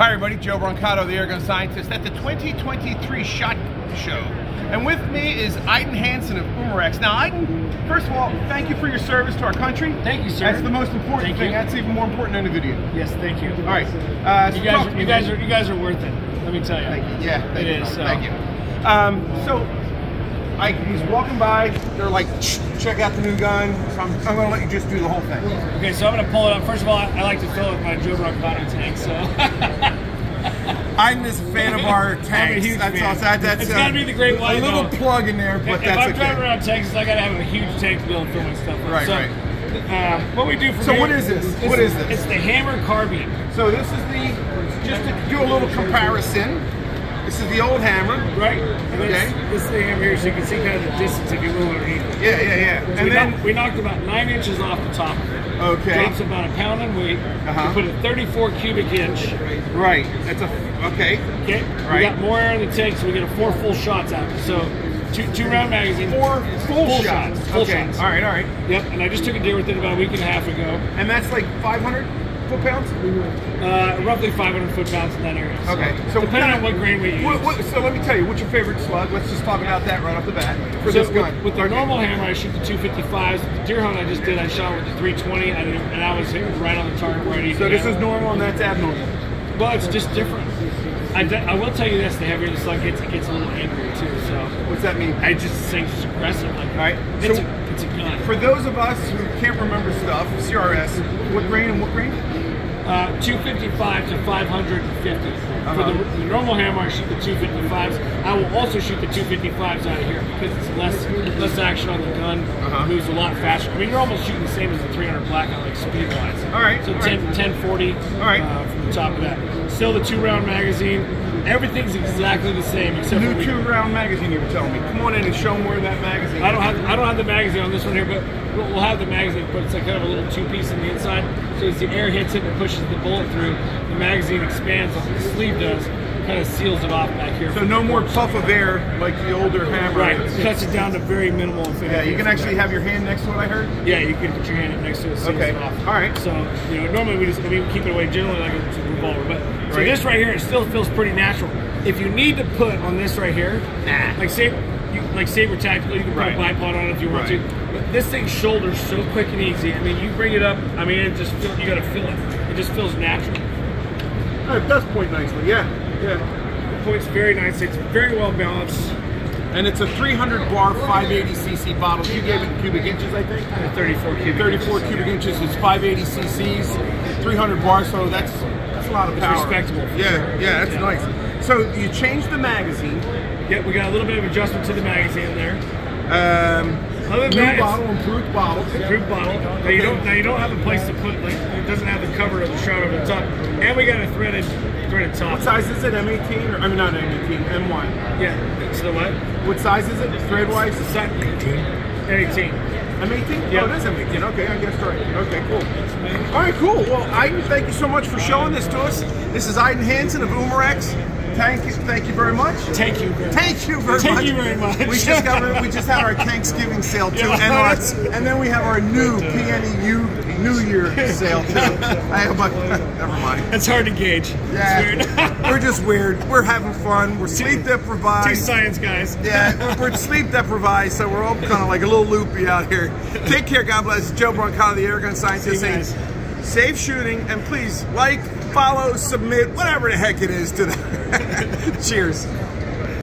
Hi everybody, Joe Brancato, the airgun scientist at the 2023 SHOT Show. And with me is Aiden Hansen of Umarex. Now Aiden, first of all, thank you for your service to our country. Thank you, sir. That's the most important Thank thing. you. That's even more important than the video. Yes, thank you. All right. Uh, so You guys, are, you guys are, you guys are worth it. Let me tell you. Thank you. Yeah, thank It you. is, so. Thank you. Um, so, I, he's walking by. They're like, check out the new gun. So I'm, I'm going to let you just do the whole thing. Okay, so I'm gonna pull it up. First of all, I, I like to fill it with my Joe Brancato tank. So I'm just a fan of our I'm tanks. huge that's fan. all. That, that's It's gotta be the great white, A little though. plug in there, but if that's I'm okay. driving around Texas, I gotta have a huge tank to be able to fill my stuff. with. Right, so, right. Um, what we do for So here- what is this? What is this? It's the Hammer carbine. So this is the just to do a little comparison. This is the old hammer. Right. And Okay. This, this is the hammer here, so you can see kind of the distance if you move underneath it. Yeah, yeah, yeah. we, And then knocked, we knocked about nine inches off the top of it. Okay. Drops about a pound in weight. Uh-huh. We put a 34 cubic inch. right. That's a okay. Okay. Right. We got more air in the tank, so we get a four full shots out. So two two round magazines. Four full, Full shots. shots. Full okay. shots. All right. All right. Yep. And I just took a deer with it about a week and a half ago. And that's like 500 foot pounds. Uh, roughly 500 foot pounds in that area. So, Okay. So depending on what grain we use. What, what, so let me tell you, what's your favorite slug? Let's just talk about that right off the bat for So this gun. with, with the Okay. normal hammer, I shoot the 255s. The deer hunt I just did, I shot with the 320, and, and I was right on the target where I need So this is normal and that's abnormal. Well, it's just different. I, I will tell you this: the heavier the slug gets, it gets a little angrier too. So What's that mean? I just think it's aggressive. Like, Right. It's, So- a, it's a gun. For those of us who can't remember stuff, CRS, what grain and what grain? Uh, 255 to 550. Uh-huh. For the, the normal hammer, I shoot the 255s. I will also shoot the 255s out of here because it's less less action on the gun. Uh-huh. Moves a lot faster. I mean, you're almost shooting the same as the 300 blackout, like speed wise. All right, So all 10, right. 1040 All right. uh, from the top of that. Still the two round magazine. Everything's exactly the same except for New two round magazine you were telling me. Come on in and show more of that magazine. I don't have I don't have the magazine on this one here, but we'll, have the magazine. But it's like kind of a little two piece on the inside. So as the air hits it and pushes the bullet through, the magazine expands like the sleeve does, kind of seals it off back here. So no more puff of air like the older hammer. Right, is. cuts it down to very minimal. Yeah, you can actually have your hand next to it. I heard. Yeah, you can put your hand up next to it, seals Okay, it off. all right. So you know, normally we just I mean, we keep it away generally like but so this right here, it still feels pretty natural. If you need to put on this right here, Nah. like say, you, like saber tactical, you can put Right. a bipod on it if you want Right. to. But this thing shoulders so quick and easy. I mean, you bring it up. I mean, it just feel, you got to feel it. It just feels natural. It does point nicely. Yeah, yeah. It points very nice. It's very well balanced. And it's a 300 bar 580 cc bottle. You gave it cubic inches, I think. Uh, 34 cubic. 34 inches. cubic inches is 580 cc's, 300 bar. So that's a lot of It's respectable. Yeah, yeah, that's Yeah. nice. So you changed the magazine. Yeah, we got a little bit of adjustment to the magazine there. Um, Other than new that, bottle, improved bottle. Approved bottle. Now you don't. Now you don't have a place to put. Like it doesn't have the cover of the shroud over the top, and we got a threaded, threaded top. What size is it? M18 or I mean not M18, M1. Yeah. It's the what? What size is it? Thread wise? It's not 18. 18. M18? Yeah. Oh, it is M18. Okay, I guess right. Okay, cool. All right, cool. Well, Aiden, thank you so much for showing this to us. This is Aiden Hansen of Umarex. Thank you, thank you very much. Thank you. Thank you very Thank much. you very much. We just got we just had our Thanksgiving sale too, Yeah. and our, and then we have our new PNEU New Year sale too. I have my never mind. It's hard to gauge. Yeah, we're just weird. We're having fun. We're sleep Two deprived. science guys. Yeah, we're sleep deprived, so we're all kind of like a little loopy out here. Take care, God bless. Joe Brancato, the Airgun Scientist, saying guys. safe shooting, and please like, follow, submit, whatever the heck it is to the. Cheers.